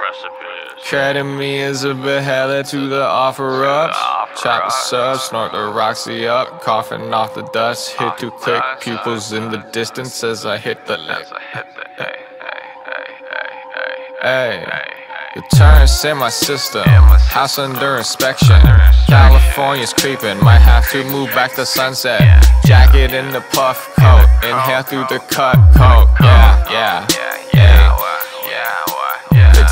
recipes. Credit me as a beheaded to the offer up. Chop the sub, snort the Roxy up, coughing off the dust. Hit to click, pupils in the distance as I hit the. As I hit the hey, hey, hey, hey, hey, Hey, the turns in my system, house under inspection. California's creeping, might have to move back to sunset. Jacket in the puff coat, inhale through the cut coat. Yeah, yeah,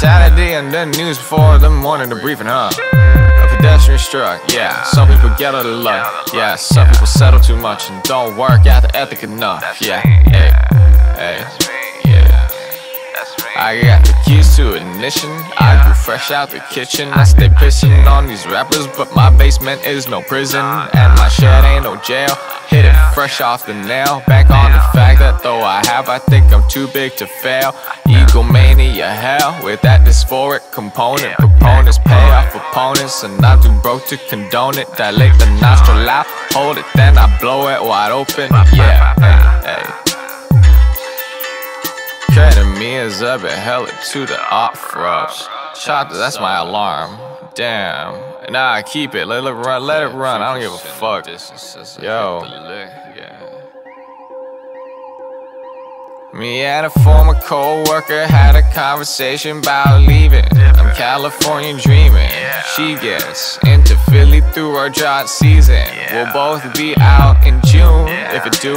Fatality and the news before the morning the briefing, huh? A pedestrian struck, yeah. Some people get out of luck, yeah. Some people settle too much and don't work out the ethic enough, yeah. Hey, hey, yeah. I got the keys to ignition. I grew fresh out the kitchen. I stay pissing on these rappers, but my basement is no prison. And my shed ain't no jail. Hit it fresh off the nail. Back on the fact that though I have, I think I'm too big to fail. Egomania hell with that dysphoric component. Proponents pay off opponents, and I'm too broke to condone it. Dilate the nostril out, hold it, then I blow it wide open. Yeah, hey, hey. As up and held it to the off rush. Shot, that's my alarm. Damn. Nah, I keep it. Let it run. Let it run. I don't give a fuck. Yo. Me and a former co-worker had a conversation about leaving. I'm California dreaming. She gets into Philly through our drought season. We'll both be out in June. If it do,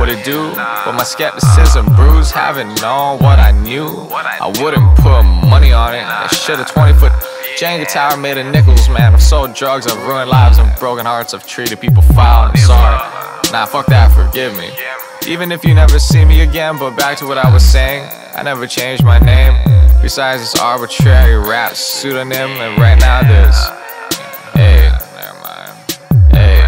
what it do? But my skepticism bruised, haven't known what I knew. I wouldn't put money on it. I should have 20 foot Jenga tower made of nickels, man. I've sold drugs, I've ruined lives and broken hearts. I've treated people foul. I'm sorry. Nah, fuck that. Forgive me. Even if you never see me again, but back to what I was saying, I never changed my name. Besides this arbitrary rap pseudonym, and right now there's. Hey. Hey,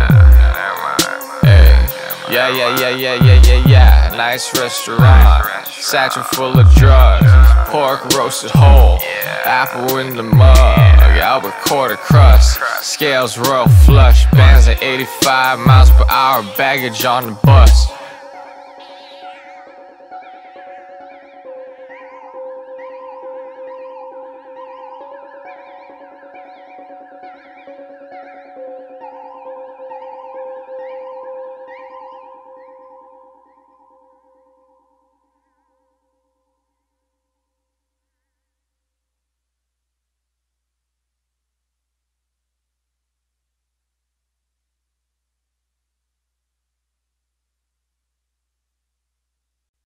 hey. Yeah, yeah, yeah, yeah, yeah, yeah, yeah. Nice restaurant. Satchel full of drugs. Pork roasted whole. Apple in the mug. Albert quarter crust. Scales royal flush. Bands at 85 miles per hour. Baggage on the bus.